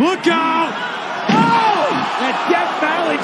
Look out! Oh! that Death Valley